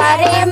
परे